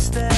stay.